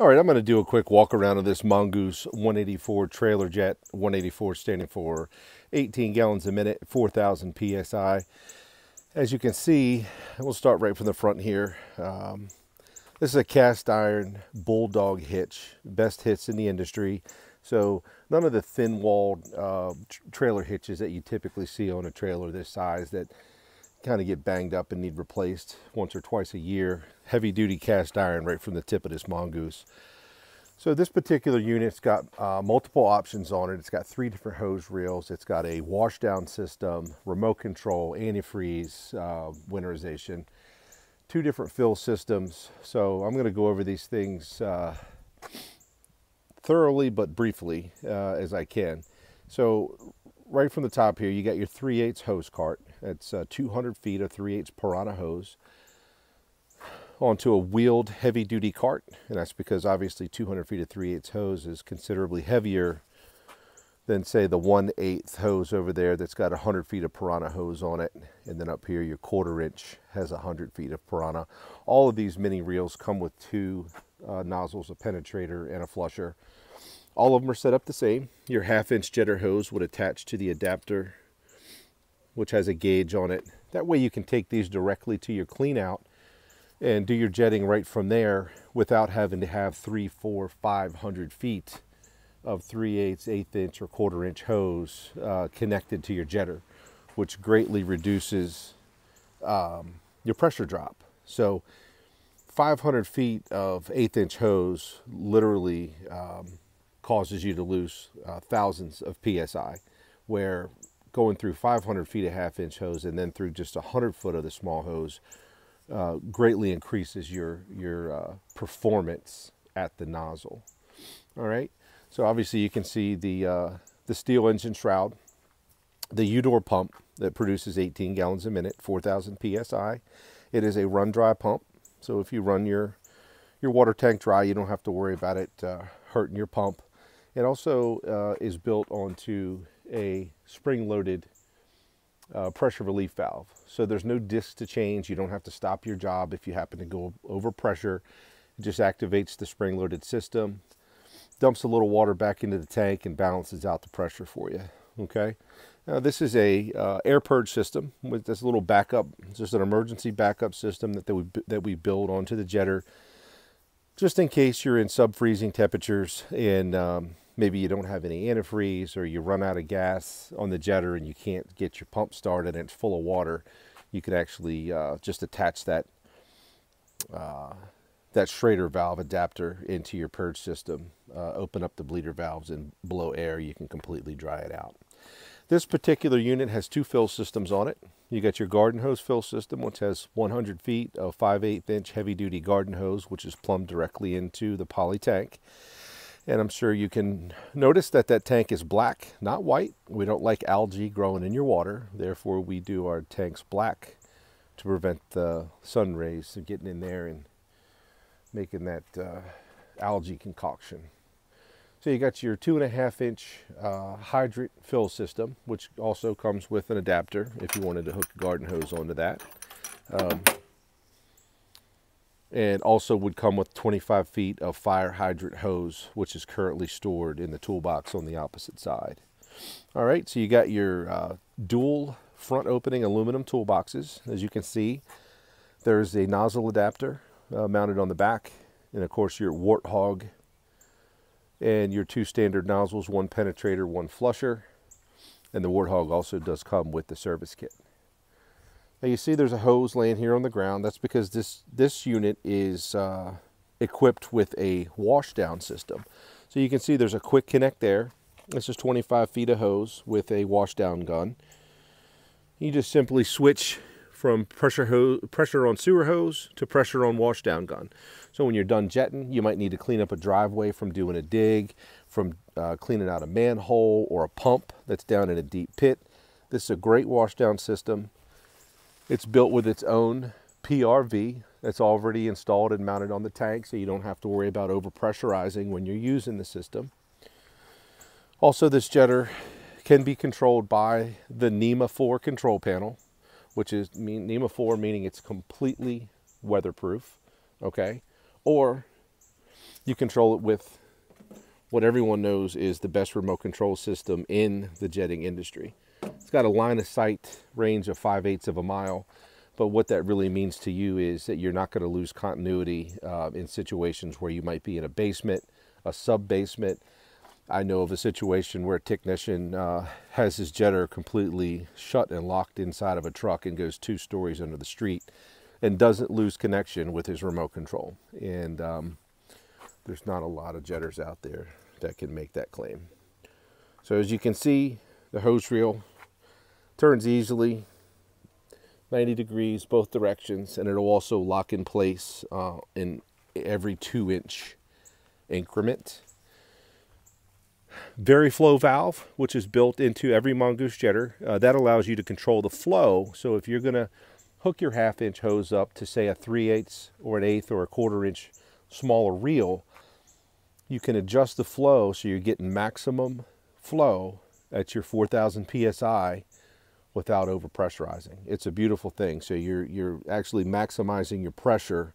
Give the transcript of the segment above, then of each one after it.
All right, I'm going to do a quick walk around of this Mongoose 184 trailer jet, 184 standing for 18 gallons a minute, 4,000 PSI. As you can see, we'll start right from the front here. Um, this is a cast iron bulldog hitch, best hitch in the industry. So none of the thin walled uh, trailer hitches that you typically see on a trailer this size that kind of get banged up and need replaced once or twice a year. Heavy duty cast iron right from the tip of this mongoose. So this particular unit's got uh, multiple options on it. It's got three different hose reels. It's got a washdown system, remote control, antifreeze, uh, winterization, two different fill systems. So I'm gonna go over these things uh, thoroughly but briefly uh, as I can. So right from the top here, you got your 3 8 hose cart. It's uh, 200 feet of 3 8 Piranha hose onto a wheeled heavy duty cart. And that's because obviously 200 feet of 3 8 hose is considerably heavier than say the 1 8 hose over there that's got 100 feet of Piranha hose on it. And then up here, your quarter inch has 100 feet of Piranha. All of these mini reels come with two uh, nozzles, a penetrator and a flusher. All of them are set up the same. Your half inch jetter hose would attach to the adapter which has a gauge on it. That way you can take these directly to your clean out and do your jetting right from there without having to have three, four, five hundred feet of 3 eighths, eighth inch or quarter inch hose uh, connected to your jetter, which greatly reduces um, your pressure drop. So 500 feet of eighth inch hose literally um, causes you to lose uh, thousands of PSI, where going through 500 feet of half inch hose and then through just 100 foot of the small hose uh, greatly increases your, your uh, performance at the nozzle. All right, so obviously you can see the, uh, the steel engine shroud, the Udor pump that produces 18 gallons a minute, 4,000 PSI. It is a run dry pump, so if you run your, your water tank dry, you don't have to worry about it uh, hurting your pump. It also uh, is built onto a spring-loaded uh, pressure relief valve. So there's no disc to change. You don't have to stop your job if you happen to go over pressure. It just activates the spring-loaded system, dumps a little water back into the tank and balances out the pressure for you. Okay. Now this is a uh, air purge system with this little backup, just an emergency backup system that, that we that we build onto the jetter, just in case you're in sub-freezing temperatures and um, maybe you don't have any antifreeze or you run out of gas on the jetter and you can't get your pump started and it's full of water, you can actually uh, just attach that uh, that Schrader valve adapter into your purge system, uh, open up the bleeder valves and blow air, you can completely dry it out. This particular unit has two fill systems on it. You got your garden hose fill system, which has 100 feet of 5 8 inch heavy duty garden hose, which is plumbed directly into the poly tank. And I'm sure you can notice that that tank is black, not white. We don't like algae growing in your water. Therefore, we do our tanks black to prevent the sun rays from getting in there and making that uh, algae concoction. So you got your two and a half inch uh, hydrant fill system, which also comes with an adapter if you wanted to hook a garden hose onto that. Um, and also would come with 25 feet of fire hydrant hose, which is currently stored in the toolbox on the opposite side. All right, so you got your uh, dual front opening aluminum toolboxes. As you can see, there's a nozzle adapter uh, mounted on the back, and of course your Warthog and your two standard nozzles, one penetrator, one flusher, and the Warthog also does come with the service kit. Now you see there's a hose laying here on the ground. That's because this, this unit is uh, equipped with a washdown system. So you can see there's a quick connect there. This is 25 feet of hose with a washdown gun. You just simply switch from pressure, hose, pressure on sewer hose to pressure on washdown gun. So when you're done jetting, you might need to clean up a driveway from doing a dig, from uh, cleaning out a manhole or a pump that's down in a deep pit. This is a great washdown system. It's built with its own PRV that's already installed and mounted on the tank so you don't have to worry about overpressurizing when you're using the system. Also, this jetter can be controlled by the NEMA 4 control panel, which is NEMA 4 meaning it's completely weatherproof, okay? Or You control it with what everyone knows is the best remote control system in the jetting industry. It's got a line of sight range of 5 eighths of a mile, but what that really means to you is that you're not going to lose continuity uh, in situations where you might be in a basement, a sub basement. I know of a situation where a technician uh, has his jetter completely shut and locked inside of a truck and goes two stories under the street and doesn't lose connection with his remote control. And um, there's not a lot of jetters out there that can make that claim. So as you can see, the hose reel turns easily 90 degrees both directions and it'll also lock in place uh, in every two inch increment. very flow valve, which is built into every Mongoose jetter, uh, that allows you to control the flow. So if you're going to hook your half inch hose up to say a 3 eighths or an eighth or a quarter inch smaller reel, you can adjust the flow so you're getting maximum flow at your 4000 psi without overpressurizing. It's a beautiful thing. So you're you're actually maximizing your pressure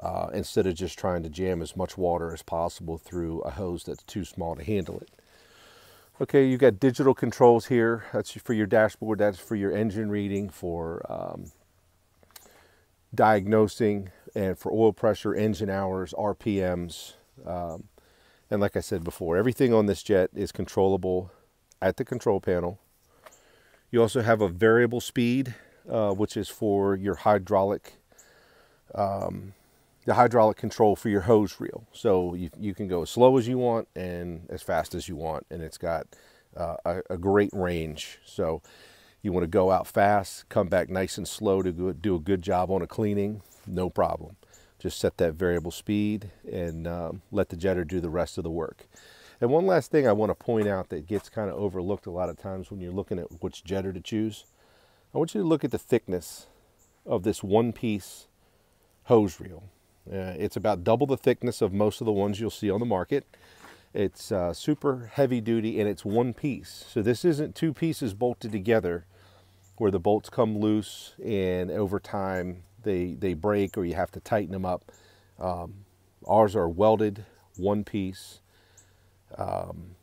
uh, instead of just trying to jam as much water as possible through a hose that's too small to handle it. Okay, you've got digital controls here. That's for your dashboard. That's for your engine reading, for um, diagnosing, and for oil pressure, engine hours, RPMs. Um, and like I said before, everything on this jet is controllable at the control panel. You also have a variable speed, uh, which is for your hydraulic, um, the hydraulic control for your hose reel. So you, you can go as slow as you want and as fast as you want, and it's got uh, a, a, great range. So you want to go out fast, come back nice and slow to do a good job on a cleaning, no problem just set that variable speed and um, let the jetter do the rest of the work. And one last thing I want to point out that gets kind of overlooked a lot of times when you're looking at which jetter to choose, I want you to look at the thickness of this one piece hose reel. Uh, it's about double the thickness of most of the ones you'll see on the market. It's uh, super heavy duty and it's one piece. So this isn't two pieces bolted together where the bolts come loose and over time they, they break or you have to tighten them up. Um, ours are welded one piece um,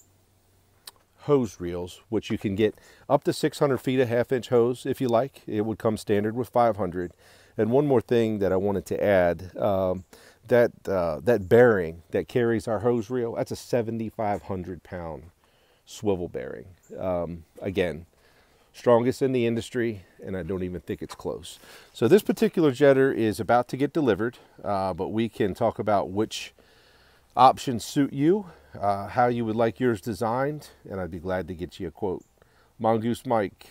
hose reels, which you can get up to 600 feet of half inch hose if you like. It would come standard with 500. And one more thing that I wanted to add, um, that, uh, that bearing that carries our hose reel, that's a 7,500 pound swivel bearing. Um, again, strongest in the industry, and I don't even think it's close. So this particular jetter is about to get delivered, uh, but we can talk about which options suit you, uh, how you would like yours designed, and I'd be glad to get you a quote. Mongoose Mike,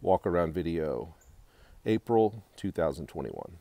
walk around video, April 2021.